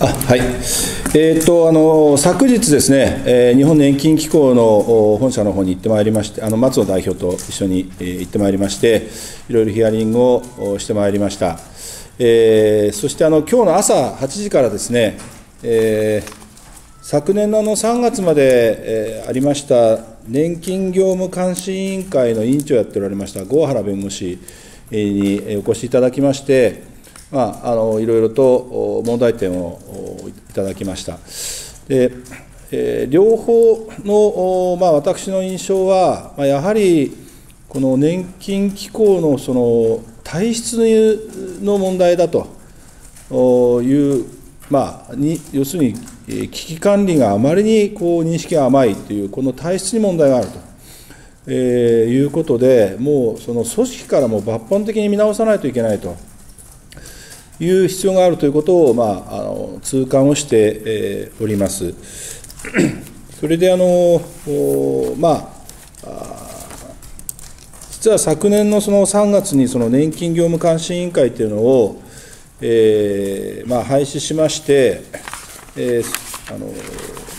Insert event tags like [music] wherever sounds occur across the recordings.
あはいえーと、あの昨日ですね、えー、日本年金機構の本社の方に行ってまいりまして、あの松野代表と一緒に、えー、行ってまいりまして、いろいろヒアリングをしてまいりました。えー、そしてあの今日の朝8時からですね、えー、昨年のあの3月まで、えー、ありました年金業務監視委員会の委員長をやっておられました郷原弁護士にお越しいただきまして、まあ、あのいろいろと問題点をいただきました。でえー、両方の、まあ、私の印象は、まあ、やはりこの年金機構のその体質の問題だという、まあ、に要するに危機管理があまりにこう認識が甘いという、この体質に問題があると、えー、いうことで、もうその組織からも抜本的に見直さないといけないという必要があるということを、まあ、あの痛感をして、えー、おります。[clears throat] それであの、まあ実は昨年のその3月にその年金業務監視委員会というのを、えーまあ、廃止しまして、えーあの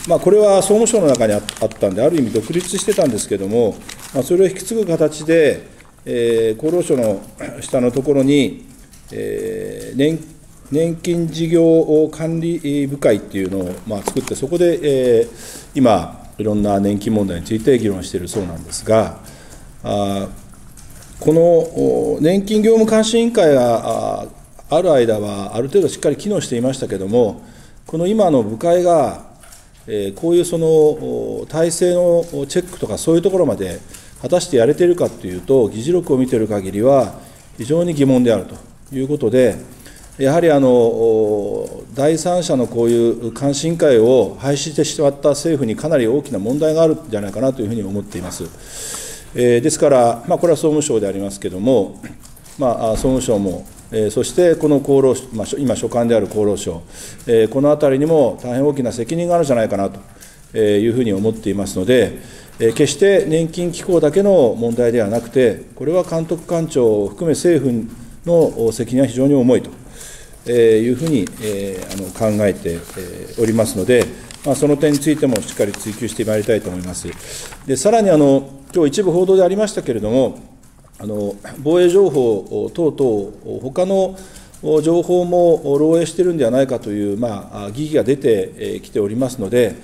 まあ、これは総務省の中にあったんで、ある意味独立してたんですけれども、まあ、それを引き継ぐ形で、えー、厚労省の下のところに、え、年年金事業管理部会っていうのを、まあ、作って、そこで、えー、今、いろんな年金問題について議論しているそうなんですが、あこの年金業務監視委員会がある間は、ある程度しっかり機能していましたけれども、この今の部会がえ、こういうその体制のチェックとか、そういうところまで果たしてやれているかというと、議事録を見ている限りは、非常に疑問であると。いうことで、やはりあの第三者のこういう監視委員会を廃止してしまった政府にかなり大きな問題があるんじゃないかなというふうに思っています。え、ですから、まあ、これは総務省でありますけれども、まあ、総務省も、え、そしてこの厚労、まあ、今、所管である厚労省、え、このあたりにも大変大きな責任があるんじゃないかなというふうに思っていますので、え、決して年金機構だけの問題ではなくて、これは監督官庁を含め政府の責任は非常に重いというふうに、え、あの考えておりますので、まあ、その点についてもしっかり追及してまいりたいと思います。でさらにあの今日一部報道でありましたけれども、あの防衛情報等々、他の情報も漏洩しているんではないかという、まあ、疑義が出てきておりますので、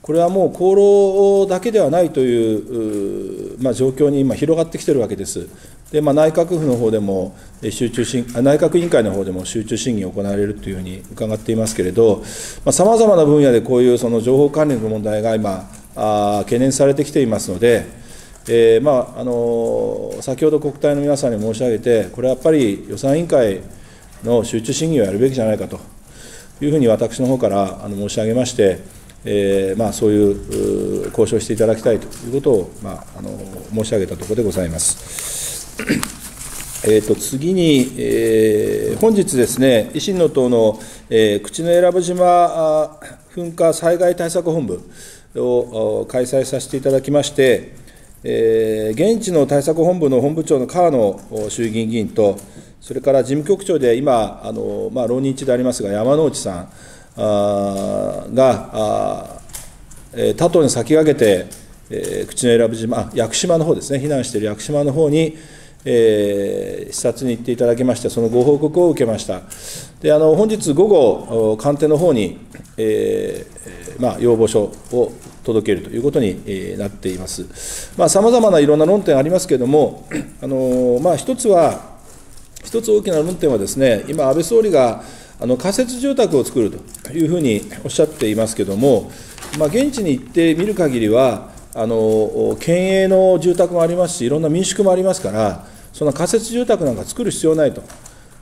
これはもう厚労だけではないという、まあ、状況に今、広がってきているわけです。でまあ、内閣府の方でも集中審、内閣委員会の方でも集中審議が行われるというふうに伺っていますけれど、さまざ、まな分野でこういうその情報関連の問題が今、あ懸念されてきていますので、えーまああの先ほど国対の皆さんに申し上げて、これはやっぱり予算委員会の集中審議をやるべきじゃないかというふうに私の方からあの申し上げまして、えーまあ、そういう交渉していただきたいということを、まあ、あの申し上げたところでございます。えーと、次に、えー、本日ですね、維新の党の、えー、口永良部島噴火災害対策本部を開催させていただきまして、えー、現地の対策本部の本部長の川野衆議院議員と、それから事務局長で今、あのまあ、浪人中でありますが、山之内さんあが、あえ他党に先駆けて、えー、口永良部島、屋久島の方ですね、避難している屋久島の方に、えー、視察に行っていただきまして、そのご報告を受けました。であの本日午後、官邸の方に、えーまあ、要望書を届けるということになっています。さまざ、まないろんな論点ありますけれども、あのまあ、一つは、一つ大きな論点はですね、今、安倍総理があの仮設住宅を作るというふうにおっしゃっていますけれども、まあ、現地に行ってみる限りは、あの県営の住宅もありますし、いろんな民宿もありますから、そんな仮設住宅なんか作る必要ないと、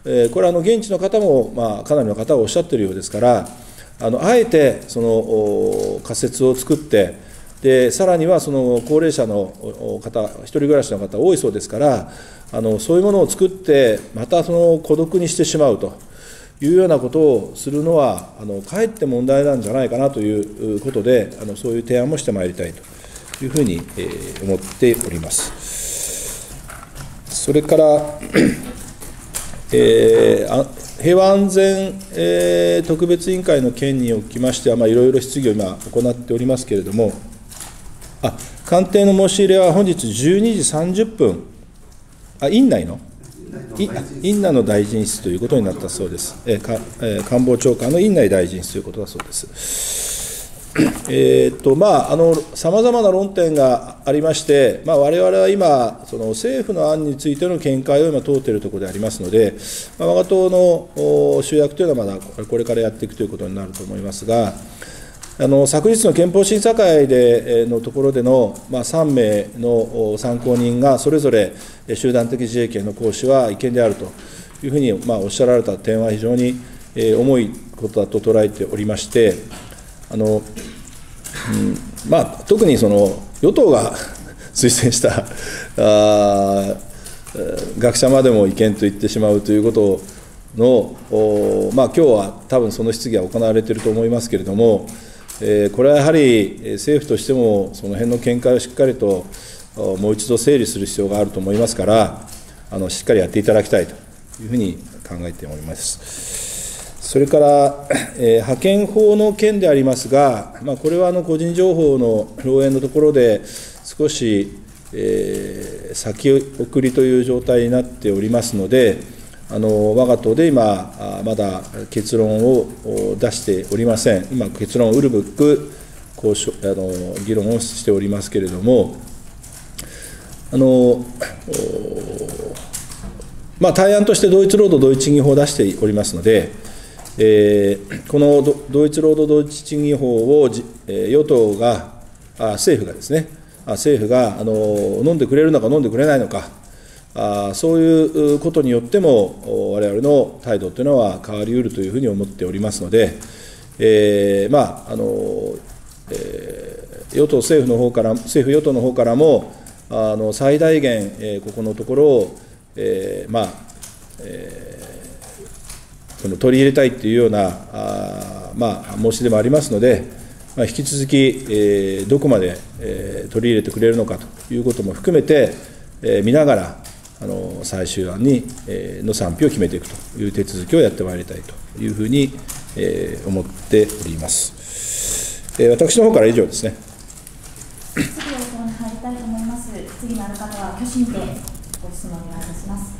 えー、これはあの現地の方も、まあ、かなりの方がおっしゃっているようですから、あのあえてその仮設を作って、でさらにはその高齢者の方、一人暮らしの方、多いそうですから、あのそういうものを作って、またその孤独にしてしまうというようなことをするのは、あのかえって問題なんじゃないかなということで、あのそういう提案もしてまいりたいというふうに、えー、思っております。それからえー、あ平和安全、えー、特別委員会の件におきましては、まあ、いろいろ質疑を今、行っておりますけれども、あ官邸の申し入れは本日12時30分、あ院内の院内の大臣室ということになったそうです、えーかえー、官房長官の院内大臣室ということだそうです。[coughs] えーとまあ、さまざまな論点がありまして、まあ、我々は今、その政府の案についての見解を今、問うているところでありますので、まあ、我が党の集約というのはまだこれからやっていくということになると思いますが、あの昨日の憲法審査会でのところでの、まあ、3名の参考人が、それぞれ集団的自衛権の行使は違憲であるというふうに、まあ、おっしゃられた点は非常に重いことだと捉えておりまして、あの、うんまあ、特にその与党が [laughs] 推薦したあ学者までも違憲と言ってしまうということの、まあ今日は多分その質疑は行われていると思いますけれども、えー、これはやはり政府としてもその辺の見解をしっかりともう一度整理する必要があると思いますから、あのしっかりやっていただきたいというふうに考えております。それから、えー、派遣法の件でありますが、まあ、これはあの個人情報の漏洩のところで、少し、えー、先送りという状態になっておりますので、あの我が党で今、まだ結論を出しておりません、今、結論をウルブック交渉あの議論をしておりますけれども、あのまあ、対案として同一労働同一賃金法を出しておりますので、えー、この同一労働同一賃金法を、えー、与党があ、政府がですね、あ政府があの飲んでくれるのか飲んでくれないのか、あそういうことによっても、われわれの態度というのは変わりうるというふうに思っておりますので、えー、まああのえー、与党、政府の方から、政府・与党の方からも、あの最大限、えー、ここのところを、えー、まあ、えーその取り入れたいというようなあ、まあ、申し出もありますので、まあ、引き続き、えー、どこまで、えー、取り入れてくれるのかということも含めて、えー、見ながら、あの最終案に、えー、の賛否を決めていくという手続きをやってまいりたいというふうに、えー、思っております。えー、私の方から以上ですね。次の。方は挙手でご質問お願いいたします。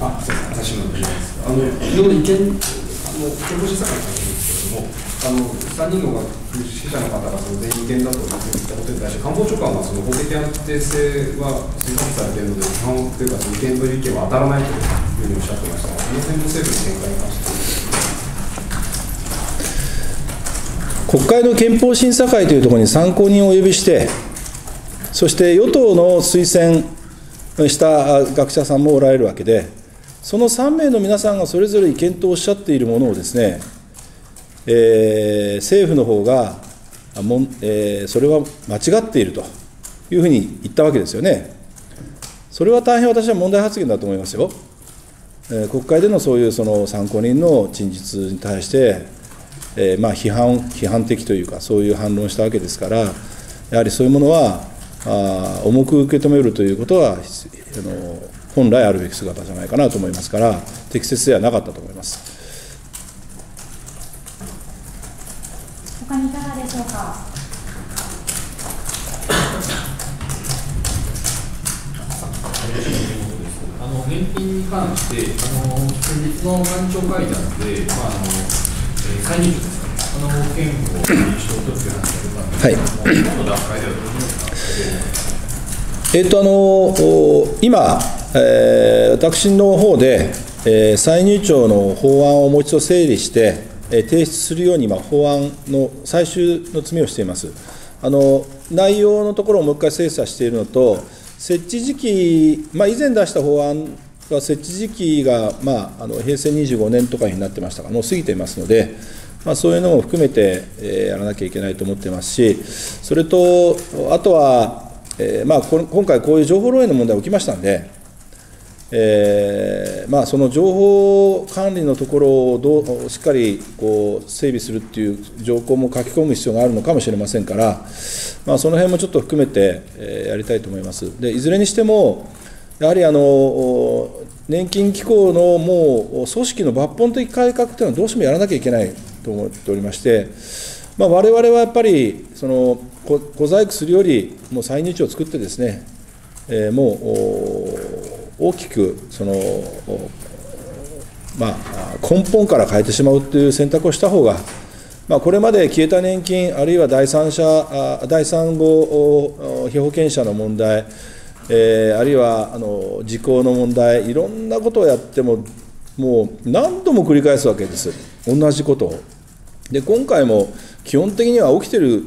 あ、私のです。あの昨日意見、あの憲法審査会の話ですけれども、あの3人の支持者の方がその全員意見だと言ったことに対して、官房長官はその法的安定性は審査されているので、批判というか、その意見という意見は当たらないというふうにおっしゃってました。が、この辺の政府の見解に関して国会の憲法審査会というところに参考人をお呼びして、そして与党の推薦した学者さんもおられるわけで、その3名の皆さんがそれぞれ意見とおっしゃっているものをですね、えー、政府の方がも、えー、それは間違っているというふうに言ったわけですよね。それは大変私は問題発言だと思いますよ。えー、国会でのそういうその参考人の陳述に対して、えー、まあ批判批判的というか、そういう反論したわけですから、やはりそういうものはあ重く受け止めるということはあの本来あるべき姿じゃないかなと思いますから、適切ではなかったと思います。他にいかがでしょうか？あの年金に関して、あの先日の官庁会談で、まああのえー、再入ですかね、あの保険を認証という話が出たんですけども、はい、今の段階ではどういうえっとあの今、えー、私の方で、えー、再入庁の法案をもう一度整理して、えー、提出するように今、法案の最終の詰めをしています。あの内容のところをもう一回精査しているのと、設置時期、まあ、以前出した法案は設置時期が、まあ、あの平成25年とかになってましたが、もう過ぎていますので、まあ、そういうのも含めて、えー、やらなきゃいけないと思ってますし、それと、あとは、えーまあ、今回、こういう情報漏洩の問題が起きましたんで、えーまあ、その情報管理のところをどうしっかりこう整備するっていう条項も書き込む必要があるのかもしれませんから、まあ、その辺もちょっと含めて、えー、やりたいと思います。でいずれにしてもやはりあの年金機構のもう組織の抜本的改革というのはどうしてもやらなきゃいけないと思っておりまして、まあ、我々はやっぱりその小細工するよりもう歳入を作ってですね、えー、もう大きくその、まあ、根本から変えてしまうという選択をした方がまあ、これまで消えた年金、あるいは第三者第三号被保険者の問題、えー、あるいはあの時効の問題、いろんなことをやっても、もう何度も繰り返すわけです、同じことを。で今回も基本的には起きてる、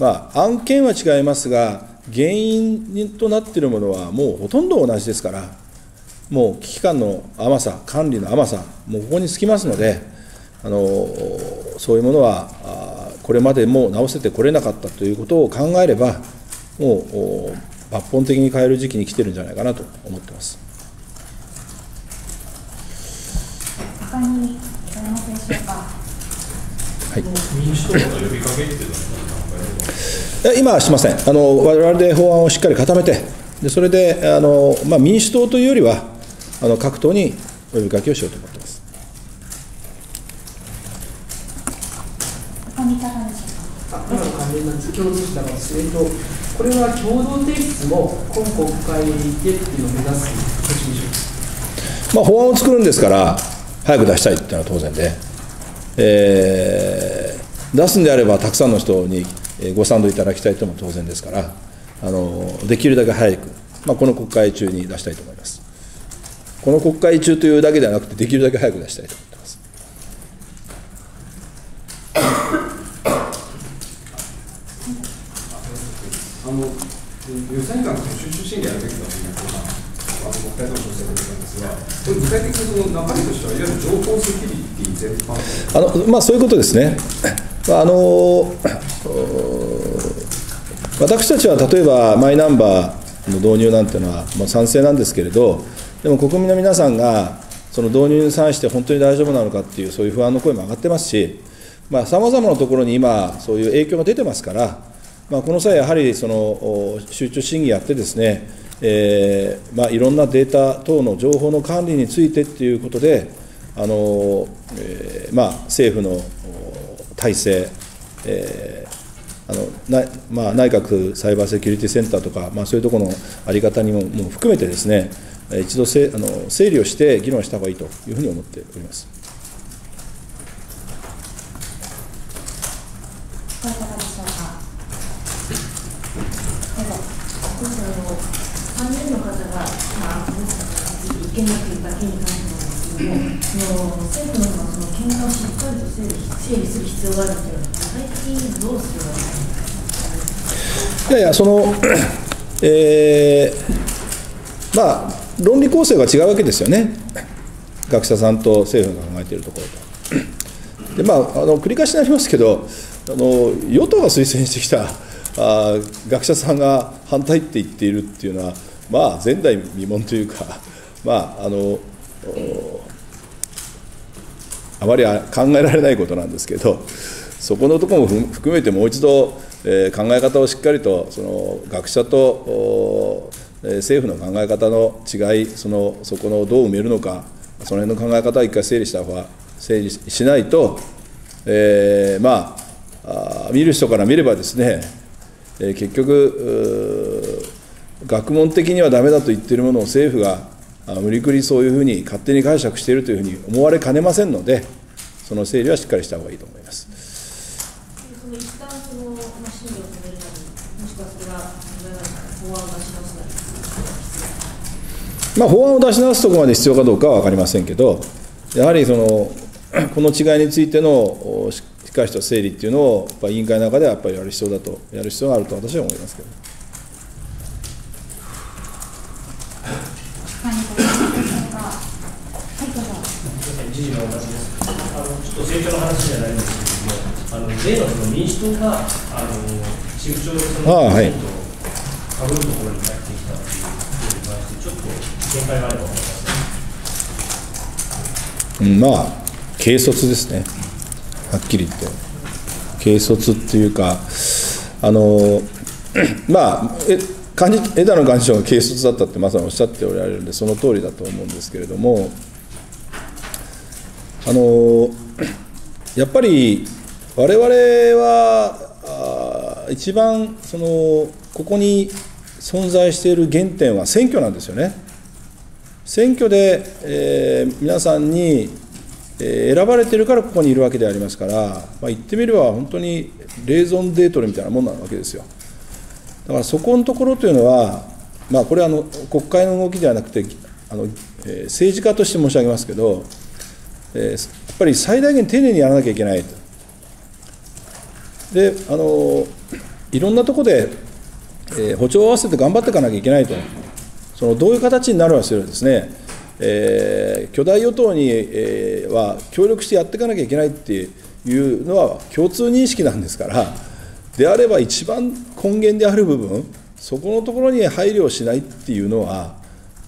まあ、案件は違いますが、原因となっているものはもうほとんど同じですから、もう危機感の甘さ、管理の甘さ、もうここにつきますので、あのそういうものは、これまでも直せてこれなかったということを考えれば、もう抜本的に変える時期に来てるんじゃないかなと思ってます。他にございますでしょうか。はい。民主党の呼びかけっていうのは今はしません。あの我々で法案をしっかり固めて、でそれであのまあ民主党というよりはあの各党に呼びかけをしようと思ってます。いうす。共通したのです。えっと。これは共同提出も今国会でっていうのを目指す措置でしょうまあ、法案を作るんですから、早く出したいっていうのは当然で、えー、出すんであれば、たくさんの人にご賛同いただきたいとも当然ですから、あのできるだけ早く、まあ、この国会中に出したいと思います。この国会中というだけではなくて、できるだけ早く出したいと思います。予算委員会の集中審議やるべきだということが、あの国会との調整で出たんですが、これ具体的にその中身としては、いわゆる情報セキュリティ全般あの、まあ、そういうことですね。あの私たちは例えばマイナンバーの導入なんていうのは、まあ、賛成なんですけれど、でも国民の皆さんが、その導入に際して本当に大丈夫なのかっていう、そういう不安の声も上がってますし、さまざ、まなところに今、そういう影響が出てますから、まあ、この際、やはりその集中審議やってですね、えーまあ、いろんなデータ等の情報の管理についてということで、あのえーまあ、政府の体制、えーあのなまあ、内閣サイバーセキュリティセンターとか、まあ、そういうところの在り方にもも含めてですね、一度せあの整理をして議論した方がいいというふうに思っております。けなというだけに関してなんですけども、の政府のその見解をしっかりと整理整理する必要があるというのは、具体的にどうすればいいですか？いやいや、その、[clears throat] えー、まあ、論理構成が違うわけですよね、学者さんと政府が考えているところと。[clears throat] でまあ、あの繰り返しになりますけど、あの与党が推薦してきたあ学者さんが反対って言っているっていうのは、まあ、前代未聞というか、まああのあまり考えられないことなんですけど [laughs] そこのところも含めてもう一度、えー、考え方をしっかりとその学者と政府の考え方の違いそのそこのどう埋めるのかその辺の考え方を一回整理した方が整理しないと、えー、まあ見る人から見ればですね、えー、結局学問的にはダメだと言っているものを政府が無理くりそういうふうに勝手に解釈しているというふうに思われかねませんので、その整理はしっかりした方がいいと思います。まあ、法案を出し直すなり、まあ、法案を出し直すところまで必要かどうかは分かりませんけど、やはりその [clears throat] この違いについてのしっかりした整理っていうのを、委員会の中ではやっぱりやる必要だと、やる必要があると私は思いますけど。成長の話じゃないんですけれども、あの例のその民主党があの支部長のそのあ、はい、かぶるところに入ってきたというふうに言われてちょっと見解があればお願いします。うん、まあ軽率ですね。はっきり言って。軽率っていうかあの [clears throat] まあえ幹事枝野幹事長が軽率だったってまさにおっしゃっておられるんでその通りだと思うんですけれどもあのやっぱり我々は一番そのここに存在している原点は選挙なんですよね。選挙で、えー皆さんに、選ばれているからここにいるわけでありますから、まあ、言ってみれば本当にレーゾンデートルみたいなもんなわけですよ。だからそこのところというのは、まあ、これはあの国会の動きではなくてあの、えー政治家として申し上げますけど、えーやっぱり最大限丁寧にやらなきゃいけないと。であのいろんなところで、えー歩調を合わせて頑張っていかなきゃいけないと、そのどういう形になるはすればですね、えー巨大与党に、えーは協力してやっていかなきゃいけないっていうのは共通認識なんですから、であれば一番根源である部分、そこのところに配慮をしないっていうのは、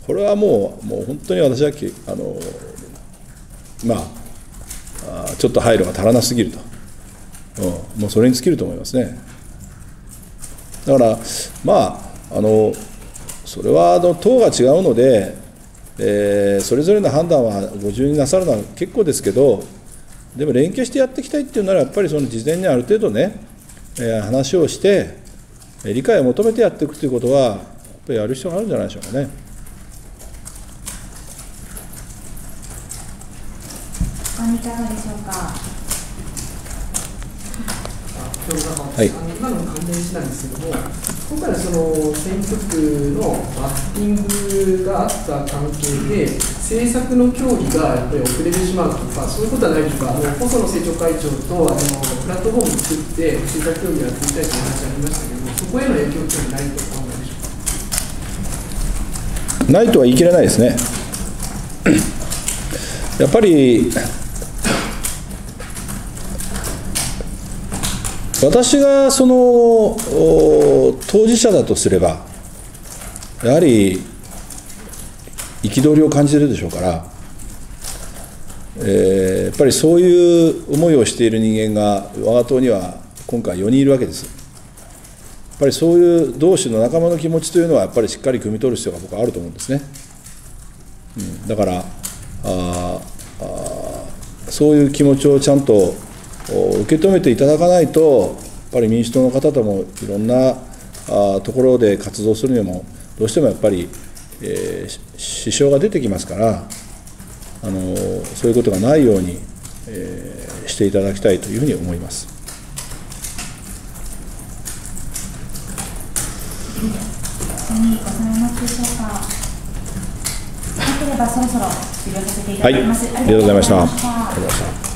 これはもう、もう本当に私はあの、まあ、ちょっと配慮が足らなすぎると。うん、もうそれに尽きると思いますね。だから、まあ、あのそれはあの党が違うので、えーそれぞれの判断はご自由になさるのは結構ですけど、でも連携してやっていきたいっていうなら、やっぱりその事前にある程度ね、えー話をして、理解を求めてやっていくということは、やっぱりやる必要があるんじゃないでしょうかね。いかがでしょうか？あの今の関連しなんですけども、今回のその選挙区のバッティングがあった関係で、政策の協議がやっぱり遅れてしまうとか、そういうことはないでしょうか、あの細野政調会長とあのプラットフォームを作って、政策協議をやっていきたいという話がありましたけども、そこへの影響っていうのはないと考えでしょうか。ないとは言い切れないですね。[coughs] やっぱり私がその当事者だとすれば、やはり憤りを感じてるでしょうから、えーやっぱりそういう思いをしている人間が我が党には今回4人いるわけです。やっぱりそういう同志の仲間の気持ちというのは、やっぱりしっかり汲み取る必要が僕はあると思うんですね。うん、だからああそういう気持ちをちゃんと受け止めていただかないと、やっぱり民主党の方ともいろんなところで活動するにも、どうしてもやっぱり、えーし支障が出てきますから、あのそういうことがないように、えーしていただきたいというふうに思います。はい、ありがとうございました